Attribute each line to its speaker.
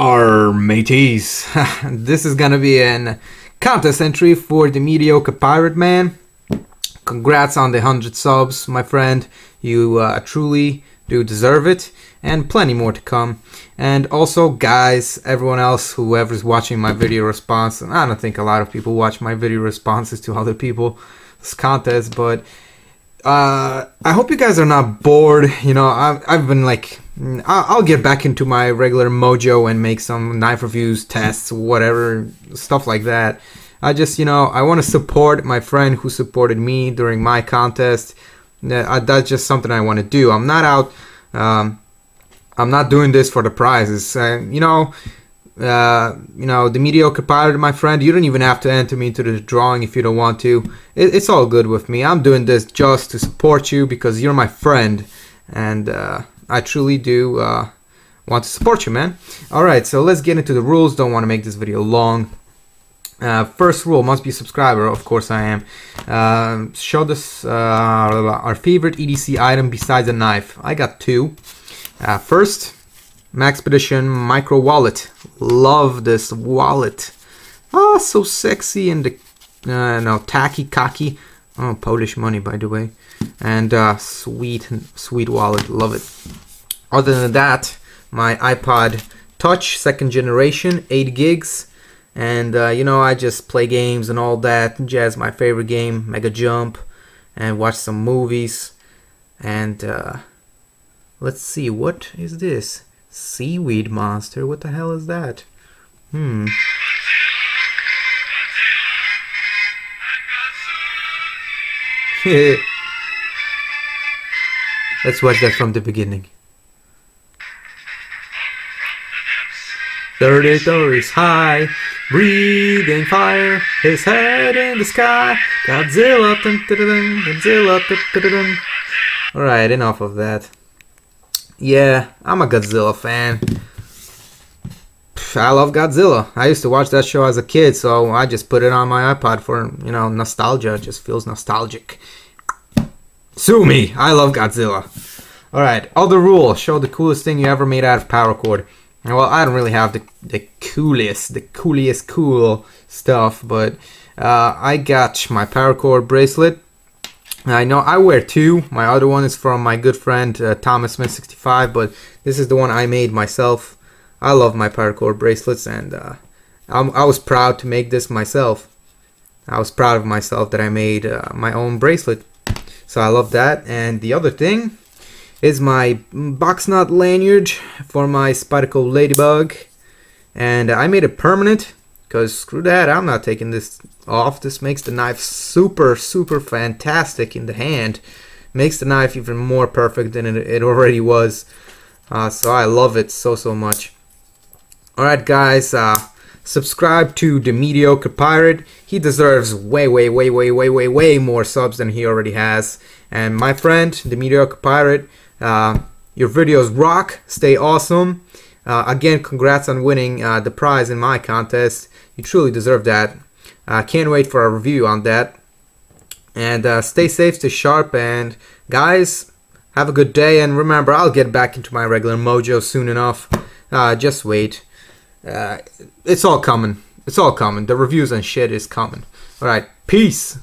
Speaker 1: Our mateys. this is gonna be an contest entry for the mediocre pirate man. Congrats on the 100 subs, my friend. You uh, truly do deserve it, and plenty more to come. And also, guys, everyone else, whoever's watching my video response, and I don't think a lot of people watch my video responses to other people's contests, but uh, I hope you guys are not bored. You know, I've, I've been like, I'll get back into my regular mojo and make some knife reviews, tests, whatever, stuff like that. I just, you know, I want to support my friend who supported me during my contest. That's just something I want to do. I'm not out, um, I'm not doing this for the prizes. Uh, you know, uh, you know, the mediocre pirate, my friend, you don't even have to enter me into the drawing if you don't want to. It, it's all good with me. I'm doing this just to support you because you're my friend. And uh, I truly do uh, want to support you, man. Alright, so let's get into the rules. Don't want to make this video long. Uh, first rule must be a subscriber. Of course, I am. Uh, show us uh, our favorite EDC item besides a knife. I got two. Uh, first, Maxpedition Micro Wallet. Love this wallet. Oh, so sexy and uh, no tacky cocky. Oh, Polish money, by the way. And uh, sweet, sweet wallet. Love it. Other than that, my iPod Touch second generation, 8 gigs. And uh, you know, I just play games and all that. Jazz, my favorite game, Mega Jump, and watch some movies. And uh, let's see, what is this? Seaweed monster? What the hell is that? Hmm. Let's watch that from the beginning. Thirty stories high, breathing fire, his head in the sky. Godzilla, dun, dun, dun, Godzilla. Dun, dun, dun. All right, enough of that. Yeah, I'm a Godzilla fan. I love Godzilla. I used to watch that show as a kid, so I just put it on my iPod for, you know, nostalgia. It just feels nostalgic. Sue me! I love Godzilla. Alright, other rule. Show the coolest thing you ever made out of paracord. Well, I don't really have the, the coolest, the coolest cool stuff, but uh, I got my paracord bracelet. I know I wear two. My other one is from my good friend uh, Thomas Smith 65, but this is the one I made myself. I love my paracord bracelets, and uh, i was proud to make this myself. I was proud of myself that I made uh, my own bracelet. So I love that. And the other thing is my box knot lanyard for my Spyderco Ladybug. And I made it permanent because screw that, I'm not taking this off. This makes the knife super, super fantastic in the hand. Makes the knife even more perfect than it, it already was. Uh, so I love it so, so much. Alright guys, uh, subscribe to the Mediocre Pirate. He deserves way, way, way, way, way, way, way more subs than he already has. And my friend, the Mediocre Pirate, your videos rock. Stay awesome. Uh, again, congrats on winning uh, the prize in my contest. You truly deserve that. Can't wait for a review on that. And uh, stay safe, stay sharp, and guys, have a good day. And remember, I'll get back into my regular mojo soon enough. Uh, just wait. Uh, it's all coming. It's all coming. The reviews and shit is coming. Alright, peace.